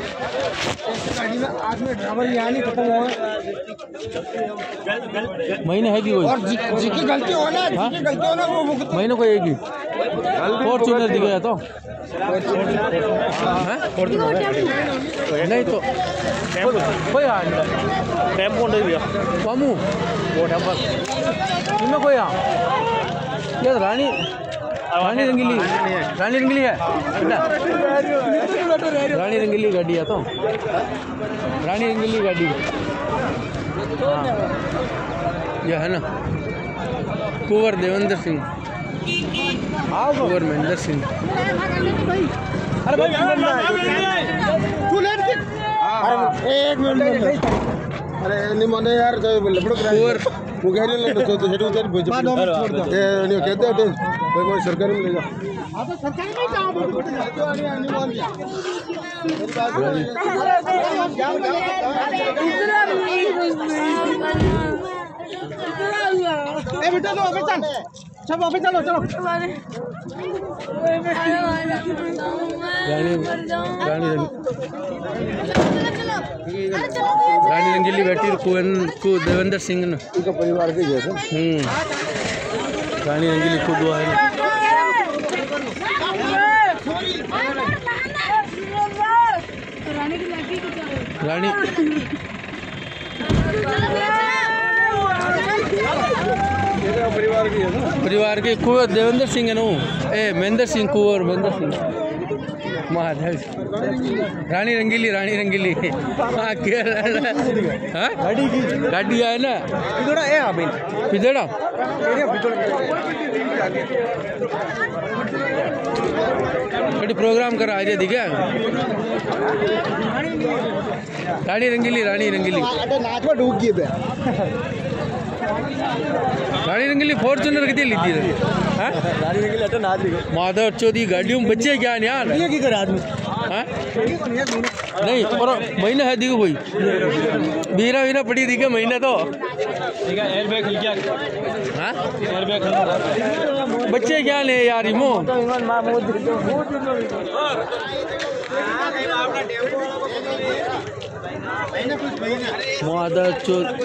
गाड़ी में आज में ड्राइवर यहाँ नहीं खत्म हुआ महीने है कि और जिसकी गलती हो ना जिसकी गलती हो। ना वो महीने कोई है? कि फॉर्चूनर दिखाया तो नहीं तो कोई आ टेंपो नहीं दिया। मामू वो टेंपो इनमें कोई आ ये तो रानी रानी रंगीली रानी रंगीली है। रानी रंगीली गाड़ी है तो। रानी रंगीली गाड़ी हाँ। ये है ना। कुंवर देवेंद्र सिंह। कुंवर महेंद्र सिंह। अरे भाई हाँ। एक मिनट अरे निमोने यार कुंवर ಮುಗೇರಿ ಲೇಟ್ तो हेड उधर भेज ए नहीं कहते हो कोई कोई सरकारी में ले जाओ हां तो सरकारी में रानी रंगीली बैठी देवेंद्र सिंह ने। इनका परिवार के जैसे हम्म। रानी रंगीली खुद वो है। रानी की लड़की को क्या रानी परिवार की है कुंवर देवेंद्र सिंह है ना ए महेंद्र सिंह कुंवर महेंद्र सिंह। महादेव रानी रंगीली रानी रंगीली। हाँ क्या हाँ? गाड़ी की। गाड़ी है ना? इधर ए अभी पिजड़ा? कड़ी प्रोग्राम करा आज दिखा रानी रंगीली रानी रंगीली। नाच में डूब गए रानी रंगीली फॉर्चूनर कितनी ली थी? हाँ? गाड़ी के लिए तो नाच ली माधव चौधरी गाड़ियों में बच्चे क्या नहीं यार? ये की करे आदमी? हाँ? नहीं पर महीना है दिखो कोई बीरा बीरा पड़ी दिखे महीना तो। एयर बैग खिल गया। हाँ? एयर बैग खिल बच्चे क्या ले यार इमो? माधव चौधरी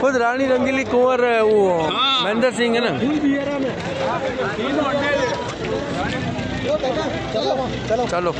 खुद रानी रंगीली कुंवर वो। महेंद्र सिंह है ना? चलो चलो चलो।